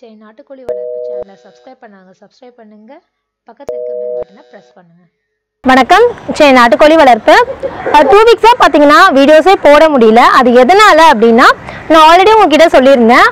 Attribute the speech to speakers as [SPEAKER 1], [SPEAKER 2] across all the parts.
[SPEAKER 1] சரி நாட்டுக்கோழி வளர்ப்பு சேனலை சப்ஸ்கிரைப் பண்ணாங்க சப்ஸ்கிரைப் பண்ணுங்க. பக்கத்தில் இருக்க பெல் பட்டனை ப்ரெஸ் பண்ணுங்க.
[SPEAKER 2] வணக்கம். சரி நாட்டுக்கோழி வளர்ப்பு. டூ வீக்ஸாக பார்த்தீங்கன்னா வீடியோஸே போட முடியல. அது எதனால் அப்படின்னா நான் ஆல்ரெடி உங்ககிட்ட சொல்லியிருந்தேன்.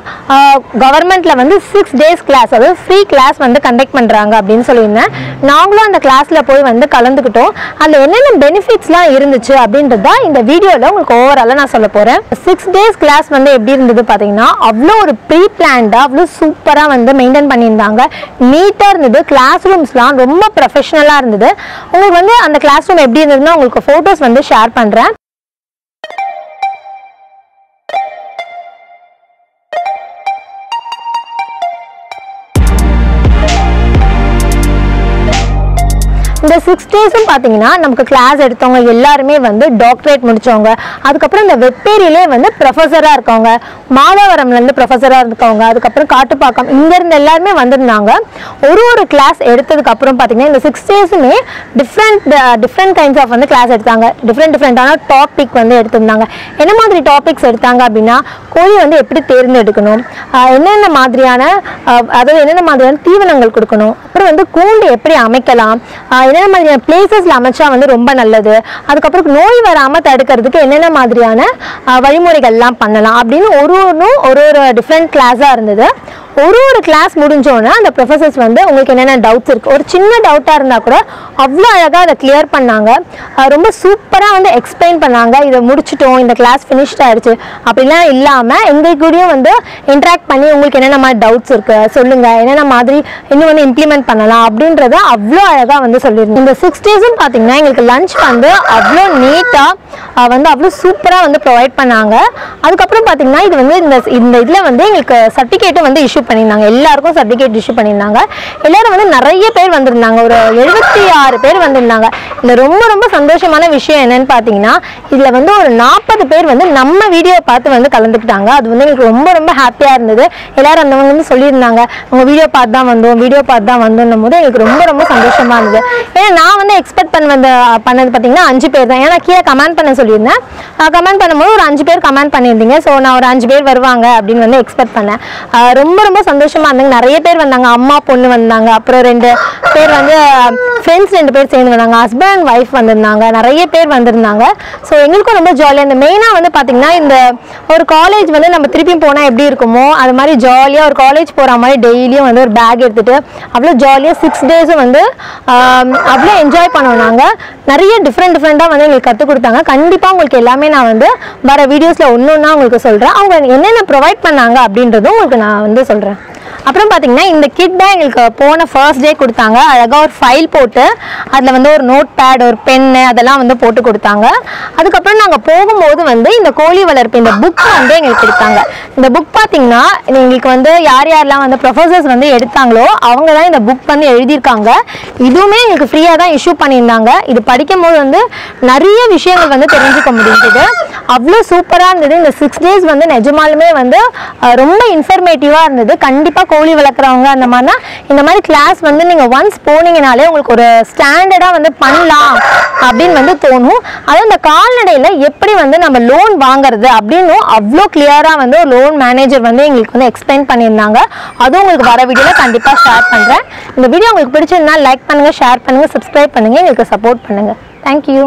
[SPEAKER 2] கவர்மெண்ட்டில் வந்து சிக்ஸ் டேஸ் கிளாஸ் அதாவது ஃப்ரீ கிளாஸ் வந்து கண்டக்ட் பண்ணுறாங்க அப்படின்னு சொல்லியிருந்தேன். நாங்களும் அந்த கிளாஸில் போய் வந்து கலந்துக்கிட்டோம். அதில் என்னென்ன பெனிஃபிட்ஸ்லாம் இருந்துச்சு அப்படின்றது தான் இந்த வீடியோவில் உங்களுக்கு ஓவராலாக நான் சொல்ல போகிறேன் சிக்ஸ் டேஸ் கிளாஸ் வந்து எப்படி இருந்தது பார்த்தீங்கன்னா அவ்வளோ ஒரு ப்ரீ பிளான்டாக அவ்வளோ சூப்பராக வந்து மெயின்டைன் பண்ணியிருந்தாங்க. நீட்டாக இருந்தது. கிளாஸ் ரூம்ஸ்லாம் ரொம்ப ப்ரொஃபஷ்னலாக இருந்தது. உங்களுக்கு வந்து அந்த கிளாஸ் ரூம் எப்படி இருந்ததுன்னா உங்களுக்கு ஃபோட்டோஸ் வந்து ஷேர் பண்ணுறேன் இந்த சிக்ஸ் டேஸும் பார்த்தீங்கன்னா நமக்கு கிளாஸ் எடுத்தவங்க எல்லாருமே வந்து டாக்டரேட் முடித்தவங்க அதுக்கப்புறம் இந்த வெப்பேரியிலே வந்து ப்ரொஃபஸராக இருக்கவங்க மாதவரம்லேருந்து ப்ரொஃபஸராக இருக்கவங்க அதுக்கப்புறம் காட்டுப்பாக்கம் இங்கேருந்து எல்லாருமே வந்திருந்தாங்க. ஒரு ஒரு கிளாஸ் எடுத்ததுக்கப்புறம் பார்த்தீங்கன்னா இந்த சிக்ஸ் டேஸுமே டிஃப்ரெண்ட் டிஃப்ரெண்ட் கைண்ட்ஸ் ஆஃப் வந்து கிளாஸ் எடுத்தாங்க. டிஃப்ரெண்ட் டிஃப்ரெண்ட்டான டாபிக் வந்து எடுத்திருந்தாங்க. என்ன மாதிரி டாபிக்ஸ் எடுத்தாங்க அப்படின்னா கோழி வந்து எப்படி தேர்ந்தெடுக்கணும் என்னென்ன மாதிரியான அதாவது என்னென்ன மாதிரியான தீவனங்கள் கொடுக்கணும் அப்புறம் வந்து கூண்டு எப்படி அமைக்கலாம் என்ன என்னென்ன மாதிரியான பிளேசஸில் அமைச்சா வந்து ரொம்ப நல்லது. அதுக்கப்புறம் நோய் வராமல் தடுக்கிறதுக்கு என்னென்ன மாதிரியான வழிமுறைகள்லாம் பண்ணலாம் அப்படின்னு ஒரு ஒன்றும் ஒரு ஒரு டிஃப்ரெண்ட் கிளாஸாக இருந்தது. ஒரு ஒரு கிளாஸ் முடிஞ்சோன்னா அந்த ப்ரொஃபசர்ஸ் வந்து உங்களுக்கு என்னென்ன டவுட்ஸ் இருக்குது ஒரு சின்ன டவுட்டாக இருந்தால் கூட அவ்வளோ அழகாக அதை கிளியர் பண்ணாங்க. ரொம்ப சூப்பராக வந்து எக்ஸ்பிளைன் பண்ணாங்க. இதை முடிச்சிட்டோம் இந்த கிளாஸ் ஃபினிஷ்ட் ஆகிடுச்சு அப்படிலாம் இல்லாமல் எங்கள் கூடயும் வந்து இன்ட்ராக்ட் பண்ணி உங்களுக்கு என்னென்ன மாதிரி டவுட்ஸ் இருக்குது சொல்லுங்கள் என்னென்ன மாதிரி இன்னும் வந்து இம்ப்ளிமெண்ட் பண்ணலாம் அப்படின்றத அவ்வளோ அழகாக வந்து சொல்லியிருந்தோம் இந்த சிக்ஸ் டேஸும் பார்த்தீங்கன்னா எங்களுக்கு லஞ்ச் வந்து அவ்வளோ நீட்டாக வந்து அவ்வளோ சூப்பராக வந்து ப்ரொவைட் பண்ணாங்க. அதுக்கப்புறம் பார்த்தீங்கன்னா இது வந்து இந்த இந்த இதில் வந்து எங்களுக்கு சர்டிஃபிகேட்டும் வந்து இஷ்யூ பண்ணியிருந்தாங்க. எல்லாருக்கும் சர்டிஃபிகேட் இஷ்யூ பண்ணியிருந்தாங்க. எல்லோரும் வந்து நிறைய பேர் வந்திருந்தாங்க. ஒரு எழுபத்தி ஆறு பேர் வந்திருந்தாங்க. இந்த ரொம்ப ரொம்ப சந்தோஷமான விஷயம் என்னன்னு பார்த்தீங்கன்னா இதில் வந்து ஒரு நாற்பது பேர் வந்து நம்ம வீடியோ பார்த்து வந்து கலந்துக்கிட்டாங்க. அது வந்து எங்களுக்கு ரொம்ப ரொம்ப ஹாப்பியாக இருந்தது. எல்லாரும் அந்தவங்க வந்து சொல்லியிருந்தாங்க உங்கள் வீடியோ பார்த்து தான் வந்தோம். வீடியோ பார்த்து தான் வந்தோன்னும் போது எங்களுக்கு ரொம்ப ரொம்ப சந்தோஷமாக இருந்தது. ஏன்னா நான் வந்து எக்ஸ்பெக்ட் பண்ண வந்த பண்ணது பார்த்தீங்கன்னா அஞ்சு பேர் தான். ஏன்னா கீழே கமெண்ட் பண்ண சொல்லியிருந்தேன். கமெண்ட் பண்ணும்போது ஒரு அஞ்சு பேர் கமெண்ட் பண்ணியிருந்தீங்க. ஸோ நான் ஒரு அஞ்சு பேர் வருவாங்க அப்படின்னு வந்து எக்ஸ்பெக்ட் பண்ணேன். ரொம்ப ரொம்ப சந்தோஷமா இருந்தாங்க. நிறைய பேர் வந்தாங்க. அம்மா பொண்ணு வந்தாங்க. அப்புறம் ரெண்டு பேர் வந்து ஃப்ரெண்ட்ஸ் ரெண்டு பேர் சேர்ந்து வந்தாங்க ஹஸ்பண்ட் அண்ட் ஒய்ஃப் வந்திருந்தாங்க. நிறைய பேர் வந்திருந்தாங்க. ஸோ எங்களுக்கும் ரொம்ப ஜாலியாக இந்த மெயினாக வந்து பார்த்தீங்கன்னா இந்த ஒரு காலேஜ் வந்து நம்ம திருப்பி போனால் எப்படி இருக்குமோ அது மாதிரி ஜாலியாக ஒரு காலேஜ் போகிற மாதிரி டெய்லியும் வந்து ஒரு பேக் எடுத்துகிட்டு அவ்வளோ ஜாலியாக சிக்ஸ் டேஸும் வந்து அவ்வளோ என்ஜாய் பண்ணோம் நாங்கள் நிறைய டிஃப்ரெண்ட் டிஃப்ரெண்ட்டாக வந்து எங்களுக்கு கற்றுக் கொடுத்தாங்க. கண்டிப்பாக உங்களுக்கு எல்லாமே நான் வந்து வர வீடியோஸில் ஒன்று ஒன்றா உங்களுக்கு சொல்கிறேன் அவங்க என்னென்ன ப்ரொவைட் பண்ணாங்க அப்படின்றதும் உங்களுக்கு நான் வந்து சொல்கிறேன் அப்புறம் பார்த்தீங்கன்னா இந்த கிட் தான் எங்களுக்கு போன ஃபர்ஸ்ட் டே கொடுத்தாங்க. அழகாக ஒரு ஃபைல் போட்டு அதில் வந்து ஒரு நோட் பேட் ஒரு பென்னு அதெல்லாம் வந்து போட்டு கொடுத்தாங்க. அதுக்கப்புறம் நாங்கள் போகும்போது வந்து இந்த கோழி வளர்ப்பு இந்த புக் வந்து எங்களுக்கு எடுத்தாங்க இந்த புக் பார்த்தீங்கன்னா எங்களுக்கு வந்து யார் யாரெல்லாம் வந்து ப்ரொஃபசர்ஸ் வந்து எடுத்தாங்களோ அவங்க தான் இந்த புக் வந்து எழுதியிருக்காங்க. இதுவுமே எங்களுக்கு ஃப்ரீயாக தான் இஷ்யூ பண்ணியிருந்தாங்க. இது படிக்கும் போது வந்து நிறைய விஷயங்கள் வந்து தெரிஞ்சுக்க முடிஞ்சது. அவ்வளோ சூப்பராக இருந்தது. இந்த சிக்ஸ் டேஸ் வந்து நிஜமாலுமே வந்து ரொம்ப இன்ஃபர்மேட்டிவாக இருந்தது. கண்டிப்பாக கோழி வளர்க்குறவங்க அந்த மாதிரினா இந்த மாதிரி கிளாஸ் வந்து நீங்கள் ஒன்ஸ் போனீங்கனாலே உங்களுக்கு ஒரு ஸ்டாண்டர்டாக வந்து பண்ணலாம் அப்படின்னு வந்து தோணும். அதுவும் இந்த கால்நடையில் எப்படி வந்து நம்ம லோன் வாங்குறது அப்படின்னும் அவ்வளோ கிளியராக வந்து ஒரு லோன் மேனேஜர் வந்து எங்களுக்கு வந்து எக்ஸ்பிளைன் பண்ணியிருந்தாங்க. அதுவும் உங்களுக்கு வர வீடியோவில் கண்டிப்பாக ஷேர் பண்ணுறேன் இந்த வீடியோ உங்களுக்கு பிடிச்சிருந்தா லைக் பண்ணுங்கள் ஷேர் பண்ணுங்கள் சப்ஸ்கிரைப் பண்ணுங்கள் எங்களுக்கு சப்போர்ட் பண்ணுங்கள் தேங்க்யூ